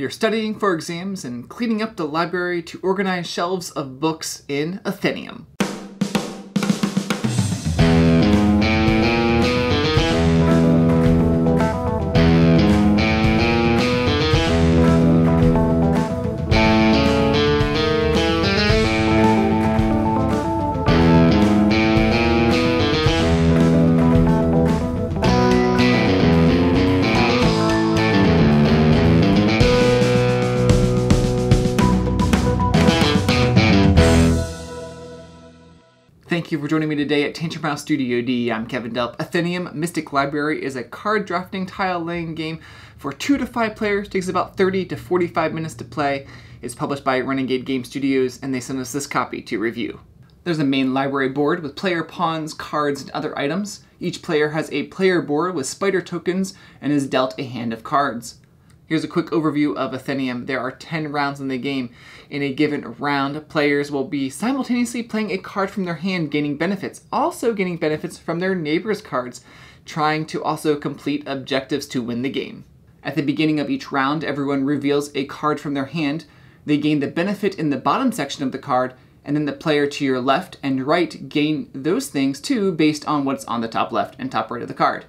You're studying for exams and cleaning up the library to organize shelves of books in Atheneum. Thank you for joining me today at Tantrum House Studio D. I'm Kevin Delp. Atheneum Mystic Library is a card drafting tile laying game for two to five players. Takes about 30 to 45 minutes to play. It's published by Renegade Game Studios, and they sent us this copy to review. There's a main library board with player pawns, cards, and other items. Each player has a player board with spider tokens and is dealt a hand of cards. Here's a quick overview of Atheneum. There are 10 rounds in the game. In a given round, players will be simultaneously playing a card from their hand, gaining benefits, also gaining benefits from their neighbor's cards, trying to also complete objectives to win the game. At the beginning of each round, everyone reveals a card from their hand. They gain the benefit in the bottom section of the card, and then the player to your left and right gain those things too based on what's on the top left and top right of the card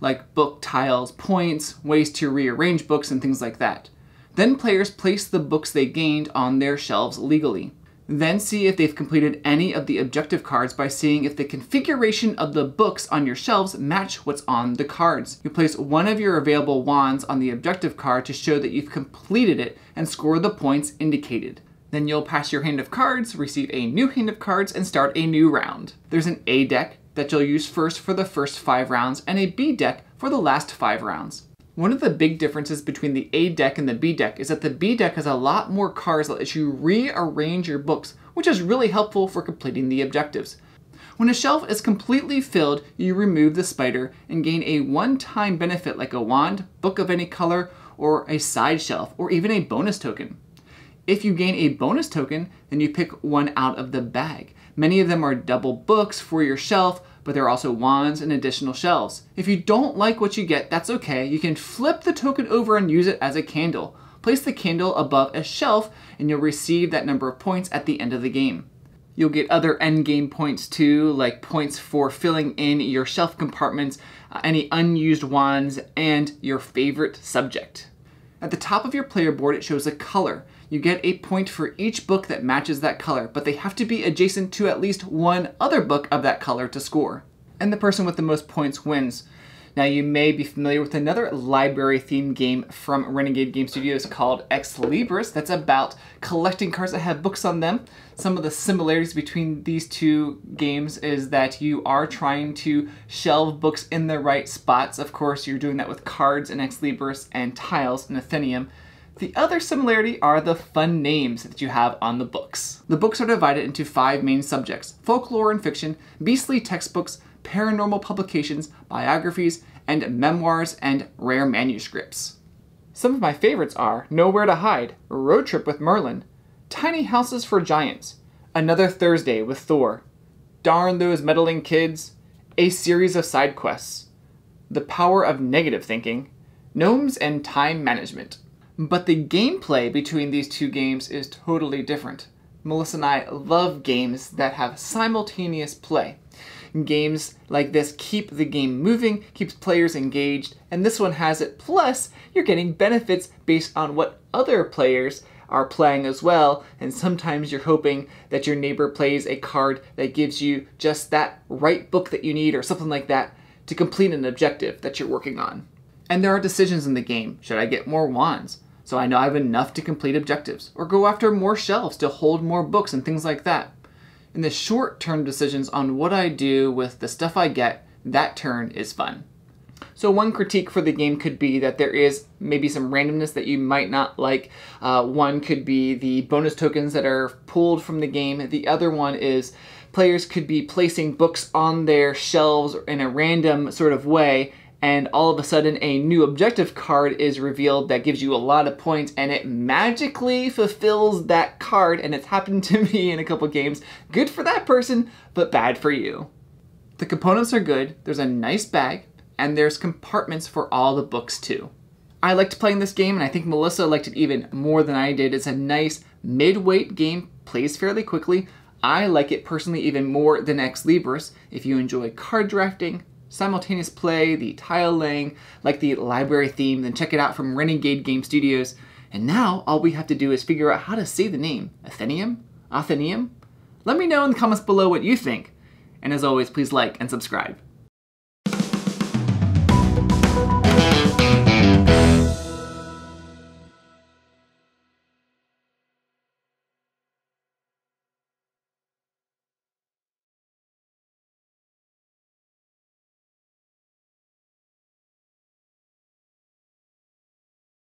like book tiles, points, ways to rearrange books, and things like that. Then players place the books they gained on their shelves legally. Then see if they've completed any of the objective cards by seeing if the configuration of the books on your shelves match what's on the cards. You place one of your available wands on the objective card to show that you've completed it and score the points indicated. Then you'll pass your hand of cards, receive a new hand of cards, and start a new round. There's an A deck, that you'll use first for the first five rounds and a B deck for the last five rounds. One of the big differences between the A deck and the B deck is that the B deck has a lot more cards that you rearrange your books, which is really helpful for completing the objectives. When a shelf is completely filled, you remove the spider and gain a one-time benefit like a wand, book of any color, or a side shelf, or even a bonus token. If you gain a bonus token, then you pick one out of the bag. Many of them are double books for your shelf, but there are also wands and additional shelves. If you don't like what you get, that's okay. You can flip the token over and use it as a candle. Place the candle above a shelf and you'll receive that number of points at the end of the game. You'll get other end game points too, like points for filling in your shelf compartments, uh, any unused wands, and your favorite subject. At the top of your player board, it shows a color. You get a point for each book that matches that color, but they have to be adjacent to at least one other book of that color to score. And the person with the most points wins. Now, you may be familiar with another library themed game from Renegade Game Studios called Ex Libris that's about collecting cards that have books on them. Some of the similarities between these two games is that you are trying to shelve books in the right spots. Of course, you're doing that with cards in Ex Libris and tiles in Atheneum. The other similarity are the fun names that you have on the books. The books are divided into five main subjects folklore and fiction, beastly textbooks, paranormal publications, biographies, and memoirs and rare manuscripts. Some of my favorites are Nowhere to Hide, Road Trip with Merlin, Tiny Houses for Giants, Another Thursday with Thor, Darn Those Meddling Kids, A Series of Side Quests, The Power of Negative Thinking, Gnomes and Time Management. But the gameplay between these two games is totally different. Melissa and I love games that have simultaneous play. Games like this keep the game moving, keeps players engaged, and this one has it. Plus, you're getting benefits based on what other players are playing as well, and sometimes you're hoping that your neighbor plays a card that gives you just that right book that you need or something like that to complete an objective that you're working on. And there are decisions in the game. Should I get more wands? So I know I have enough to complete objectives, or go after more shelves to hold more books and things like that in the short term decisions on what I do with the stuff I get, that turn is fun. So one critique for the game could be that there is maybe some randomness that you might not like. Uh, one could be the bonus tokens that are pulled from the game. The other one is players could be placing books on their shelves in a random sort of way and all of a sudden a new objective card is revealed that gives you a lot of points and it magically fulfills that card and it's happened to me in a couple games. Good for that person, but bad for you. The components are good, there's a nice bag, and there's compartments for all the books too. I liked playing this game, and I think Melissa liked it even more than I did. It's a nice mid-weight game, plays fairly quickly. I like it personally even more than Ex Libris. If you enjoy card drafting, simultaneous play, the tile laying, like the library theme, then check it out from Renegade Game Studios. And now all we have to do is figure out how to say the name. Atheneum? Atheneum? Let me know in the comments below what you think. And as always, please like and subscribe.